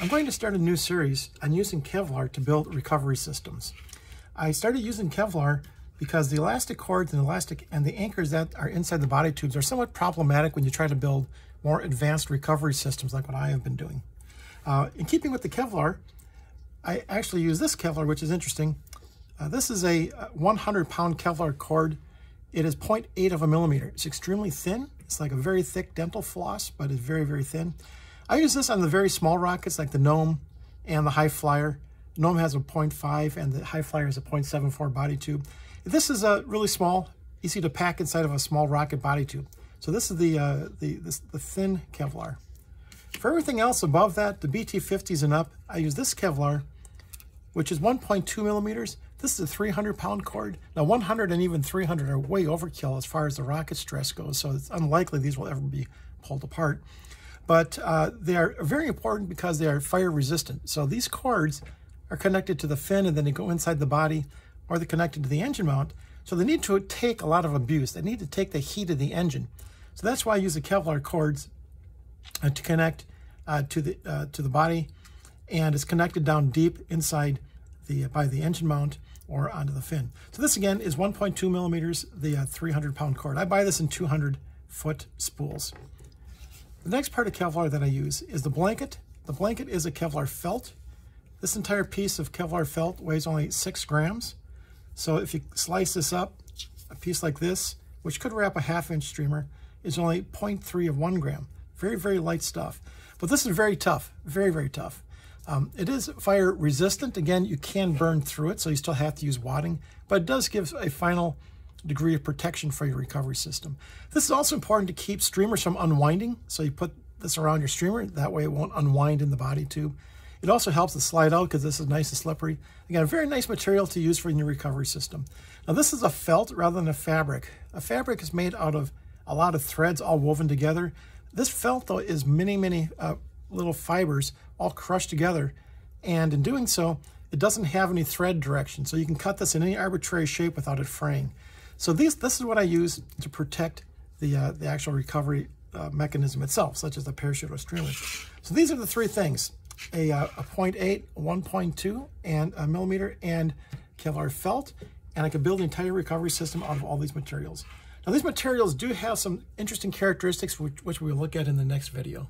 I'm going to start a new series on using Kevlar to build recovery systems. I started using Kevlar because the elastic cords and elastic and the anchors that are inside the body tubes are somewhat problematic when you try to build more advanced recovery systems like what I have been doing. Uh, in keeping with the Kevlar, I actually use this Kevlar, which is interesting. Uh, this is a 100 pound Kevlar cord. It is 0.8 of a millimeter. It's extremely thin. It's like a very thick dental floss, but it's very, very thin. I use this on the very small rockets like the Gnome and the Hi Flyer. Gnome has a 0.5 and the Hi Flyer has a 0.74 body tube. This is a really small, easy to pack inside of a small rocket body tube. So this is the, uh, the, this, the thin Kevlar. For everything else above that, the BT50s and up, I use this Kevlar, which is 1.2 millimeters. This is a 300 pound cord. Now 100 and even 300 are way overkill as far as the rocket stress goes, so it's unlikely these will ever be pulled apart but uh, they are very important because they are fire resistant. So these cords are connected to the fin and then they go inside the body or they're connected to the engine mount. So they need to take a lot of abuse. They need to take the heat of the engine. So that's why I use the Kevlar cords uh, to connect uh, to the uh, to the body, and it's connected down deep inside the by the engine mount or onto the fin. So this again is 1.2 millimeters, the uh, 300 pound cord. I buy this in 200 foot spools. The next part of Kevlar that I use is the blanket. The blanket is a Kevlar felt. This entire piece of Kevlar felt weighs only six grams. So if you slice this up, a piece like this, which could wrap a half inch streamer, is only 0.3 of one gram. Very, very light stuff. But this is very tough, very, very tough. Um, it is fire resistant. Again, you can burn through it, so you still have to use wadding, but it does give a final degree of protection for your recovery system. This is also important to keep streamers from unwinding. So you put this around your streamer, that way it won't unwind in the body tube. It also helps to slide out because this is nice and slippery. Again, a very nice material to use for your recovery system. Now this is a felt rather than a fabric. A fabric is made out of a lot of threads all woven together. This felt though is many, many uh, little fibers all crushed together. And in doing so, it doesn't have any thread direction. So you can cut this in any arbitrary shape without it fraying. So these, this is what I use to protect the, uh, the actual recovery uh, mechanism itself, such as the parachute or streamer. So these are the three things, a, uh, a 0.8, 1.2, and a millimeter, and Kevlar felt, and I can build an entire recovery system out of all these materials. Now these materials do have some interesting characteristics which, which we'll look at in the next video.